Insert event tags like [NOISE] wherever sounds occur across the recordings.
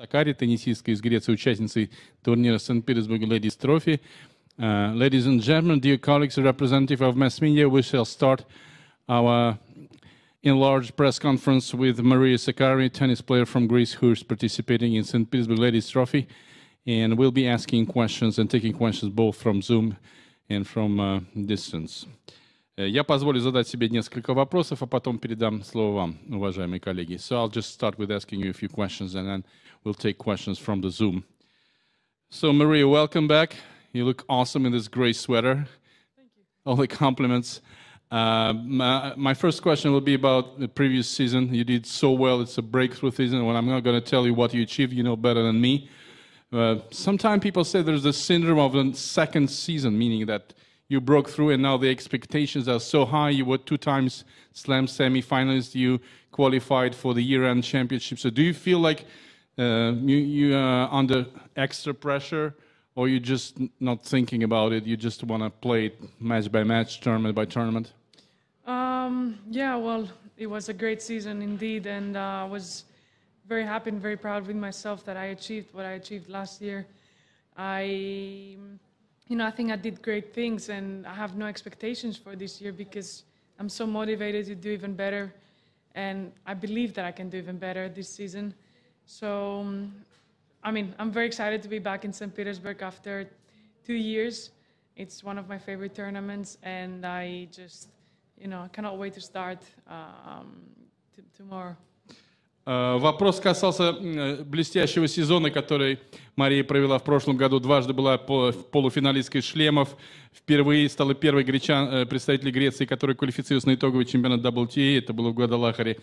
Сакари, теннисистка из Греции, участницей турнира St. Ladies Trophy. Uh, ladies and gentlemen, dear colleagues, representative of mass media, we shall start our enlarged press conference with Maria Sakari, tennis player from Greece who is participating in St. Petersburg Ladies Trophy. And we'll be asking questions and taking questions both from Zoom and from uh, distance. Я позволю задать себе несколько вопросов, а потом передам слово вам, уважаемые коллеги. So I'll just start with asking you a few questions and then we'll take questions from the Zoom. So Maria, welcome back. You look awesome in this gray sweater. Thank you. All the compliments. Uh, my, my, first question will be about the previous season. You did so well. It's a breakthrough season. When I'm not going to tell you what you achieved, you know better than me. Uh, sometimes people say there's the syndrome of the second season, meaning that you broke through and now the expectations are so high. You were two times slam semi-finalist. You qualified for the year-end championship. So do you feel like uh, you, you are under extra pressure or you're just not thinking about it? You just want to play it match by match, tournament by tournament? Um, yeah, well, it was a great season indeed. And uh, I was very happy and very proud with myself that I achieved what I achieved last year. I you know, I think I did great things and I have no expectations for this year because I'm so motivated to do even better. And I believe that I can do even better this season. So, um, I mean, I'm very excited to be back in St. Petersburg after two years. It's one of my favorite tournaments, and I just, you know, I cannot wait to start um, tomorrow. Э, вопрос касался э, блестящего сезона, который Мария провела в прошлом году. Дважды была полуфиналисткой шлемов. Впервые стала первой гречан, э, представителем Греции, которая квалифицируется на итоговый чемпионат WTA. Это было в Гвадалахаре.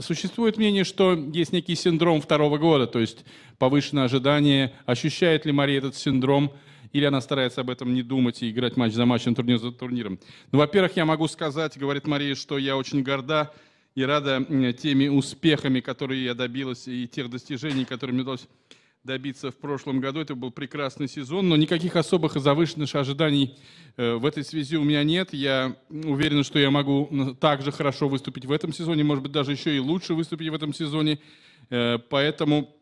Существует мнение, что есть некий синдром второго года, то есть повышенное ожидание. Ощущает ли Мария этот синдром? Или она старается об этом не думать и играть матч за матчем, турнир за турниром? Ну, во-первых, я могу сказать, говорит Мария, что я очень горда и рада теми успехами, которые я добилась, и тех достижений, которые мне удалось добиться в прошлом году. Это был прекрасный сезон, но никаких особых и завышенных ожиданий э, в этой связи у меня нет. Я уверен, что я могу также хорошо выступить в этом сезоне, может быть, даже еще и лучше выступить в этом сезоне. Э, поэтому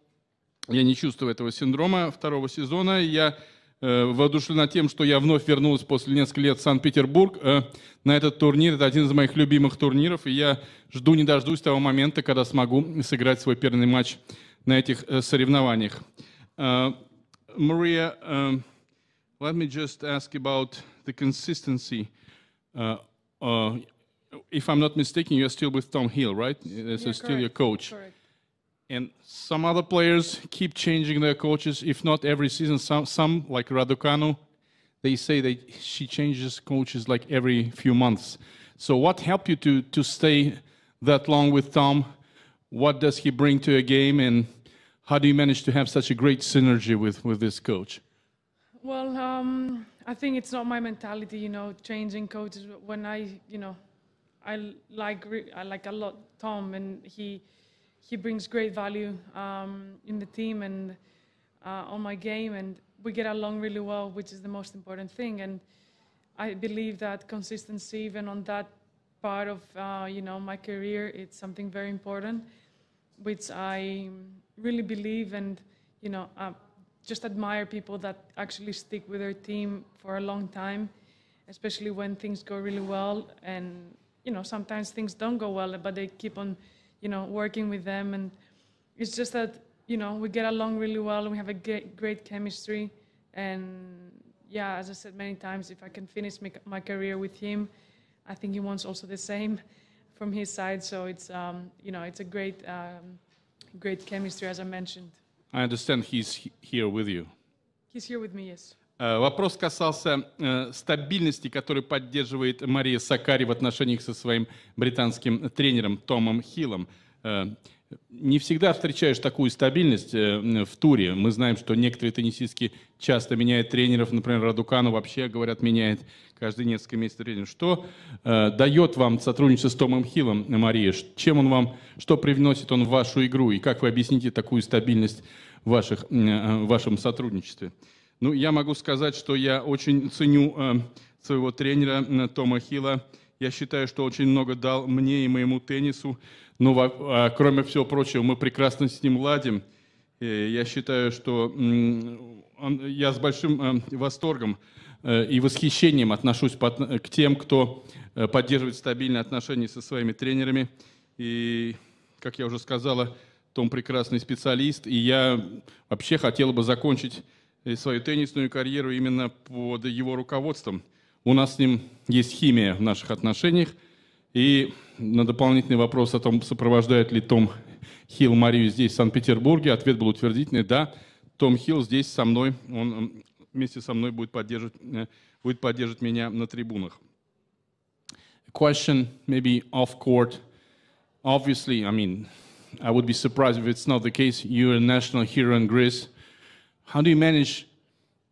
я не чувствую этого синдрома второго сезона. Я воодушевлена тем, что я вновь вернулась после нескольких лет в Санкт-Петербург э, на этот турнир. Это один из моих любимых турниров, и я жду не дождусь того момента, когда смогу сыграть свой первый матч на этих э, соревнованиях. Maria, um, let me just ask about the consistency. Uh, uh, if I'm not mistaken, you're still with Tom Hill, right? Yeah, so still your coach. Correct. And some other players keep changing their coaches, if not every season. Some, some like Raducanu, they say that she changes coaches like every few months. So, what helped you to to stay that long with Tom? What does he bring to a game, and how do you manage to have such a great synergy with with this coach? Well, um, I think it's not my mentality, you know, changing coaches. When I, you know, I like I like a lot Tom, and he he brings great value um, in the team and uh, on my game, and we get along really well, which is the most important thing. And I believe that consistency, even on that part of uh, you know my career, it's something very important, which I really believe and you know uh, just admire people that actually stick with their team for a long time, especially when things go really well. And you know sometimes things don't go well, but they keep on you know, working with them. And it's just that, you know, we get along really well and we have a great, great chemistry. And yeah, as I said many times, if I can finish my career with him, I think he wants also the same from his side. So it's, um, you know, it's a great, um, great chemistry, as I mentioned. I understand he's here with you. He's here with me, yes. Э, вопрос касался э, стабильности, которую поддерживает Мария Сакари в отношениях со своим британским тренером Томом Хиллом. Э, не всегда встречаешь такую стабильность в туре. Мы знаем, что некоторые теннисистки часто меняют тренеров. Например, Радукану вообще, говорят, меняет каждые несколько месяцев тренер. Что дает вам сотрудничество с Томом Хиллом, Мария? Чем он вам, что привносит он в вашу игру? И как вы объясните такую стабильность в, ваших, э, в вашем сотрудничестве? Ну, я могу сказать, что я очень ценю э, своего тренера э, Тома Хилла. Я считаю, что очень много дал мне и моему теннису. Но, э, кроме всего прочего, мы прекрасно с ним ладим. Я считаю, что он- я с большим э, восторгом и восхищением отношусь к тем, кто поддерживает стабильные отношения со своими тренерами. И, как я уже сказала, Том прекрасный специалист. И я вообще хотел бы закончить свою теннисную карьеру именно под его руководством. У нас с ним есть химия в наших отношениях. И на дополнительный вопрос о том, сопровождает ли Том Хилл Марию здесь, в Санкт-Петербурге, ответ был утвердительный. Да, Том Хилл здесь со мной, он вместе со мной будет поддерживать, э, будет поддерживать меня на трибунах. Question maybe off court. Obviously, I mean, I would be surprised if it's not the case. You're a national hero in Greece. How do you manage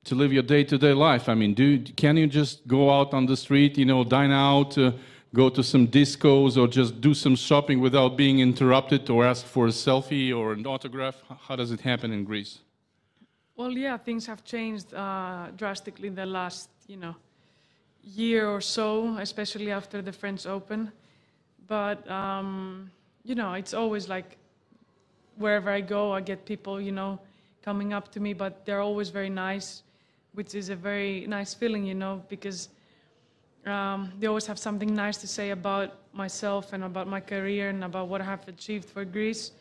to live your day-to-day life? I mean, do can you just go out on the street, you know, dine out, uh, go to some discos, or just do some shopping without being interrupted, or ask for a selfie or an autograph? How does it happen in Greece? Well, yeah, things have changed uh, drastically in the last, you know, year or so, especially after the French Open. But um, you know, it's always like wherever I go, I get people, you know, coming up to me, but they're always very nice, which is a very nice feeling, you know, because um, they always have something nice to say about myself and about my career and about what I have achieved for Greece.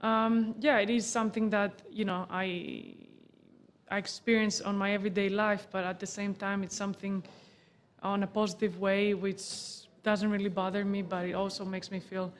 Um, yeah, it is something that you know I I experience on my everyday life, but at the same time, it's something on a positive way, which doesn't really bother me, but it also makes me feel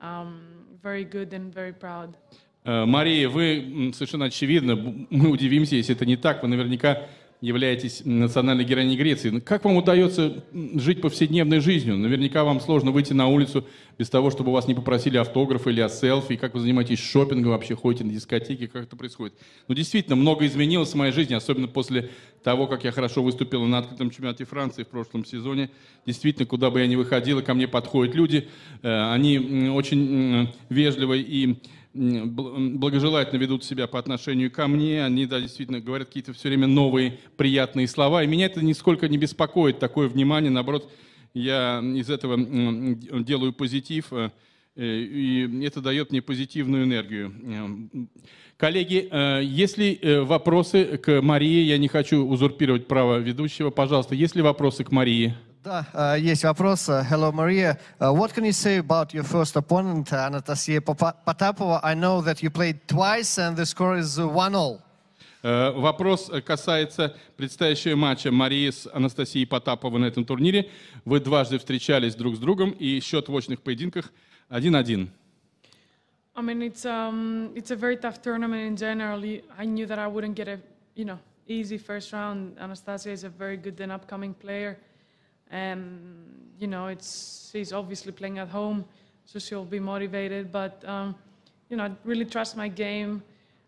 um, very good and very proud. Э, Мария, вы совершенно очевидно, [LAUGHS] мы удивимся, если это не так, вы наверняка являетесь национальной героиней Греции. Но Как вам удается жить повседневной жизнью? Наверняка вам сложно выйти на улицу без того, чтобы вас не попросили автограф или селфи. Как вы занимаетесь шопингом, вообще ходите на дискотеки, как это происходит? Ну, действительно, много изменилось в моей жизни, особенно после того, как я хорошо выступила на открытом чемпионате Франции в прошлом сезоне. Действительно, куда бы я ни выходила, ко мне подходят люди. Э, Они очень м, вежливо и благожелательно ведут себя по отношению ко мне. Они, да, действительно говорят какие-то все время новые приятные слова. И меня это нисколько не беспокоит, такое внимание. Наоборот, я из этого делаю позитив, э, э, и это дает мне позитивную энергию. Э, Коллеги, э, есть ли э, вопросы к Марии? Я не хочу узурпировать право ведущего. Пожалуйста, есть ли вопросы к Марии? Да, э, есть вопрос. Э, Hello, Maria. Uh, what can you say about your first opponent, uh, Anastasia Popa- Potapova? I know that you played twice and the score is uh, 1-0. Э, Вопрос э, касается предстоящего матча Марии с Анастасией Потаповой на этом турнире. Вы дважды встречались друг с другом, и счет в очных поединках 1-1. I mean, it's um, it's a very tough tournament in general. I knew that I wouldn't get a, you know, easy first round. Anastasia is a very good and upcoming player, and you know, it's she's obviously playing at home, so she'll be motivated. But um, you know, I really trust my game.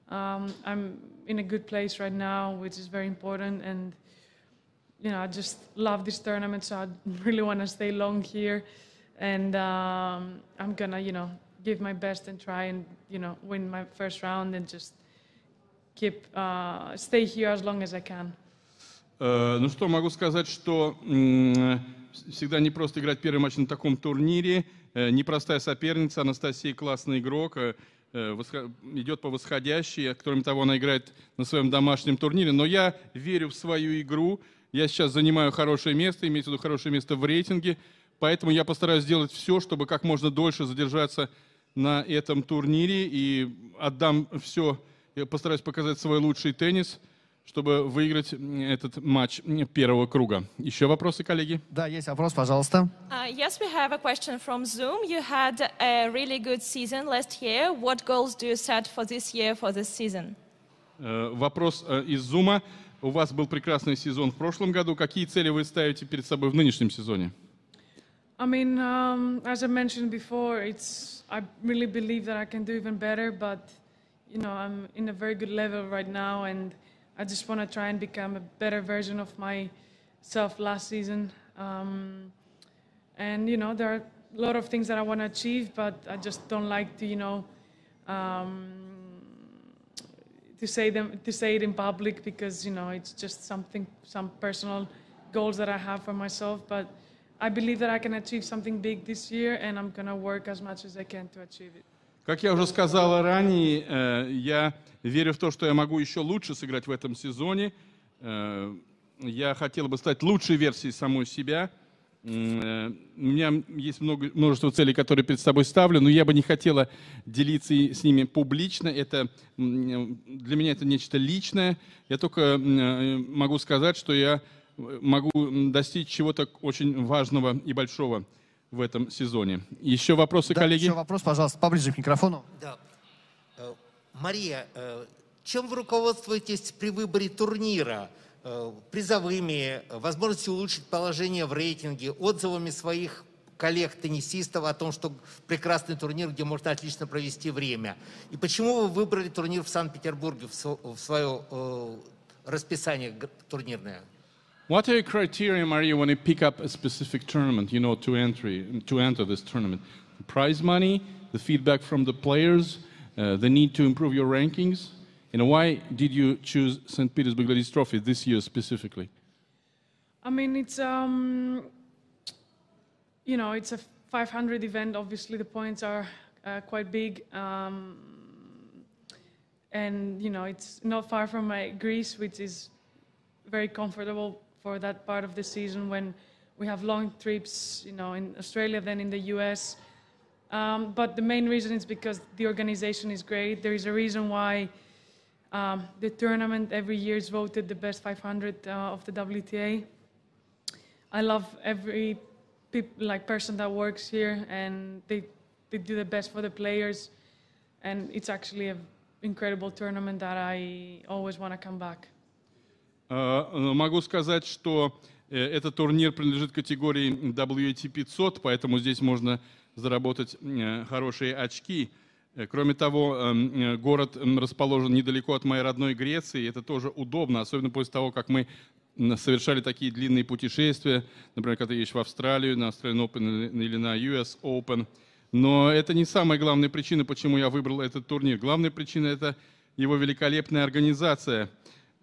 Um, I'm in a good place right now, which is very important, and you know, I just love this tournament, so I [LAUGHS] really want to stay long here, and um, I'm gonna, you know, give my best and try and, you know, win my first round and just keep, uh, stay here as long as I can. Э, Ну что, могу сказать, что всегда не просто играть первый матч на таком турнире. Э, Непростая соперница, Анастасия классный игрок, э, идет по восходящей. Кроме того, она играет на своем домашнем турнире. Но я верю в свою игру. Я сейчас занимаю хорошее место, имеется в виду хорошее место в рейтинге. Поэтому я постараюсь сделать все, чтобы как можно дольше задержаться на этом турнире и отдам все, я постараюсь показать свой лучший теннис, чтобы выиграть этот матч первого круга. Еще вопросы, коллеги? Да, есть вопрос, пожалуйста. Uh, yes, we have a question from Zoom. You had a really good season last year. What goals do you set for this year, for this season? Э, Вопрос э, из Зума. У вас был прекрасный сезон в прошлом году. Какие цели вы ставите перед собой в нынешнем сезоне? I mean, um, as I mentioned before, it's, I really believe that I can do even better, but, you know, I'm in a very good level right now, and I just want to try and become a better version of myself last season. Um, and, you know, there are a lot of things that I want to achieve, but I just don't like to, you know, um, to say them to say it in public because you know it's just something some personal goals that I have for myself but I believe that I can achieve something big this year and I'm going to work as much as I can to achieve it. Как я уже сказал ранее, э, я верю в то, что я могу еще лучше сыграть в этом сезоне. Э, я хотел бы стать лучшей версией самой себя. Э, у меня есть много, множество целей, которые перед собой ставлю, но я бы не хотела делиться с ними публично. Это, для меня это нечто личное. Я только могу сказать, что я могу достичь чего-то очень важного и большого в этом сезоне. Еще вопросы, Да, коллеги? еще вопрос, пожалуйста, поближе к микрофону. Да. Э, Мария, э, чем вы руководствуетесь при выборе турнира? Э, Призовыми, возможностью улучшить положение в рейтинге, отзывами своих коллег-теннисистов о том, что прекрасный турнир, где можно отлично провести время. И почему вы выбрали турнир в Санкт-Петербурге в сво- в свое расписание турнирное? What are your criteria, Maria, when you pick up a specific tournament, you know, to entry to enter this tournament? The prize money, the feedback from the players, uh, the need to improve your rankings, and why did you choose St. Petersburg Ladies Trophy this year specifically? I mean, it's um, you know, it's a 500 event. Obviously, the points are uh, quite big, um, and you know, it's not far from uh, Greece, which is very comfortable for that part of the season when we have long trips, you know, in Australia, then in the US. Um, but the main reason is because the organization is great. There is a reason why um, the tournament every year is voted the best 500 uh, of the WTA. I love every like person that works here, and they they do the best for the players, and it's actually an incredible tournament that I always want to come back. Э, э, Могу сказать, что э, этот турнир принадлежит категории WT 500, поэтому здесь можно заработать хорошие очки. Кроме того, эм, город расположен недалеко от моей родной Греции, это тоже удобно, особенно после того, как мы совершали такие длинные путешествия, например, когда ты едешь в Австралию, на Australian Open или на US Open. Но это не самая главная причина, почему я выбрал этот турнир. Главная причина – это его великолепная организация.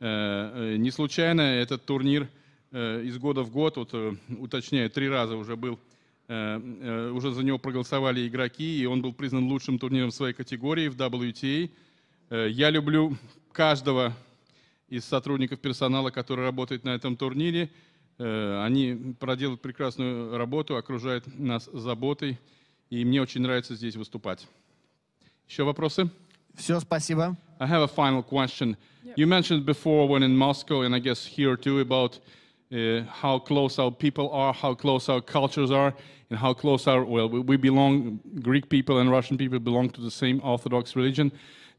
Э, э, Не случайно этот турнир э, из года в год, вот, уточняю, три раза уже был, уже за него проголосовали игроки, и он был признан лучшим турниром своей категории в WTA. Я люблю каждого из сотрудников персонала, который работает на этом турнире. Они проделывают прекрасную работу, окружают нас заботой, и мне очень нравится здесь выступать. Еще вопросы? Все, спасибо. I have a final question. You mentioned before when in Moscow, and I guess here too, about uh, how close our people are, how close our cultures are, and how close our, well, we, we belong, Greek people and Russian people belong to the same Orthodox religion.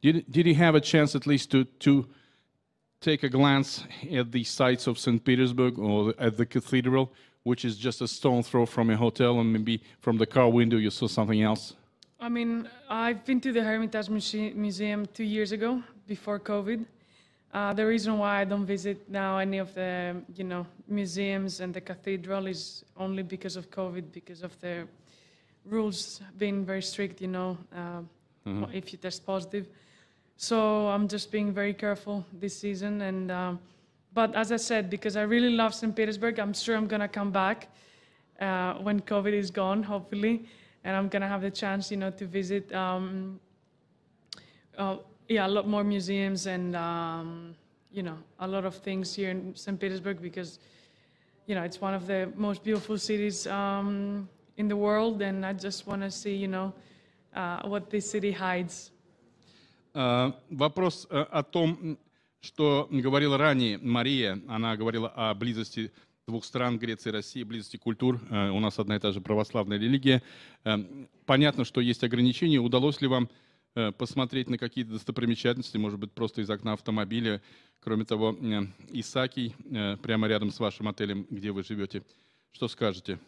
Did, did you have a chance at least to, to take a glance at the sites of St. Petersburg or at the cathedral, which is just a stone throw from a hotel, and maybe from the car window you saw something else? I mean, I've been to the Hermitage Muse- Museum two years ago, before COVID. Uh, the reason why I don't visit now any of the, you know, museums and the cathedral is only because of COVID, because of the rules being very strict, you know, uh, if you test positive. So I'm just being very careful this season. And um, but as I said, because I really love St. Petersburg, I'm sure I'm gonna come back uh, when COVID is gone, hopefully, and I'm gonna have the chance, you know, to visit. Um, uh, yeah, a lot more museums and um, you know a lot of things here in St. Petersburg because you know it's one of the most beautiful cities um, in the world, and I just want to see, you know, uh, what this city hides. Э, Вопрос э, о том, м, что говорила ранее Мария, она говорила о близости двух стран, Греции и России, близости культур. Э, У нас одна и та же православная религия. Э, Понятно, что есть ограничения. Удалось ли вам э, посмотреть на какие-то достопримечательности, может быть, просто из окна автомобиля? Кроме того, э, Исакий, прямо рядом с вашим отелем, где вы живете. Что скажете?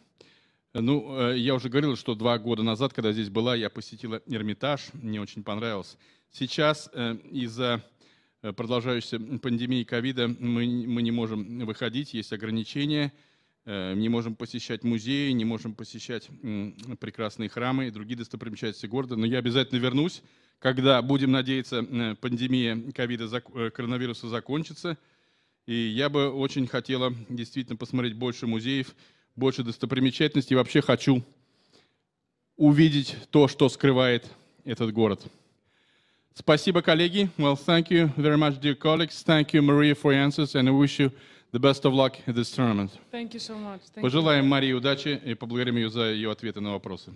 Ну, я уже говорил, что два года назад, когда здесь была, я посетила Эрмитаж, мне очень понравилось. Сейчас из-за продолжающейся пандемии ковида мы, мы не можем выходить, есть ограничения, э, не можем посещать музеи, не можем посещать прекрасные храмы и другие достопримечательности города. Но я обязательно вернусь, когда, будем надеяться, э, пандемия ковида, э, коронавируса закончится. И я бы очень хотела действительно посмотреть больше музеев, больше достопримечательностей. Вообще хочу увидеть то, что скрывает этот город. Спасибо, коллеги. Well, thank you very much, dear colleagues. Thank you, Maria, for your answers, and I wish you the best of luck in this tournament. Thank you so much. Thank you. Пожелаем Марии удачи и поблагодарим ее за ее ответы на вопросы.